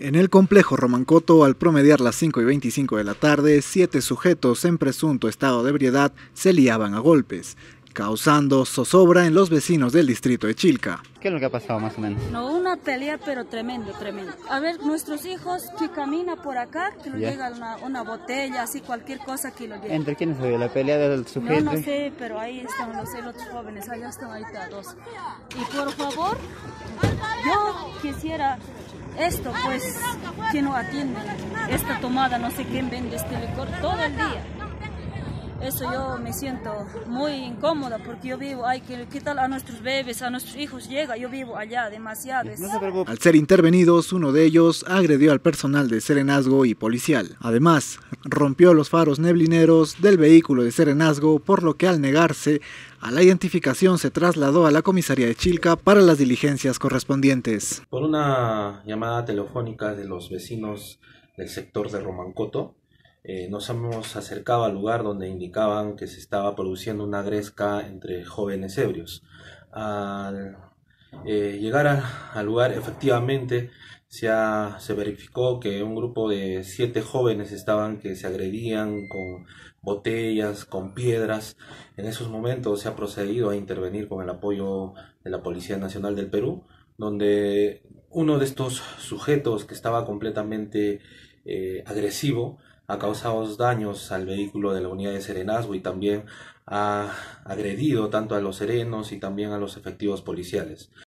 En el complejo Romancoto, al promediar las 5 y 25 de la tarde, siete sujetos en presunto estado de ebriedad se liaban a golpes, causando zozobra en los vecinos del distrito de Chilca. ¿Qué es lo que ha pasado más o menos? No, una pelea pero tremendo, tremendo. A ver, nuestros hijos que camina por acá, que nos llega una, una, botella, así cualquier cosa que lo llegue. ¿Entre quiénes había la pelea del sujeto? No, no sé, pero ahí están los otros jóvenes, allá están ahorita dos. Y por favor, yo quisiera esto, pues, que no atiende esta tomada, no sé quién vende este licor todo el día. Eso yo me siento muy incómoda porque yo vivo, hay que quitar a nuestros bebés, a nuestros hijos, llega, yo vivo allá demasiado. No al ser intervenidos, uno de ellos agredió al personal de Serenazgo y policial. Además, rompió los faros neblineros del vehículo de Serenazgo, por lo que al negarse a la identificación se trasladó a la comisaría de Chilca para las diligencias correspondientes. Por una llamada telefónica de los vecinos del sector de Romancoto, eh, nos hemos acercado al lugar donde indicaban que se estaba produciendo una gresca entre jóvenes ebrios. Al eh, llegar al lugar, efectivamente, se, se verificó que un grupo de siete jóvenes estaban que se agredían con botellas, con piedras. En esos momentos se ha procedido a intervenir con el apoyo de la Policía Nacional del Perú, donde uno de estos sujetos que estaba completamente eh, agresivo ha causado daños al vehículo de la unidad de serenazgo y también ha agredido tanto a los serenos y también a los efectivos policiales.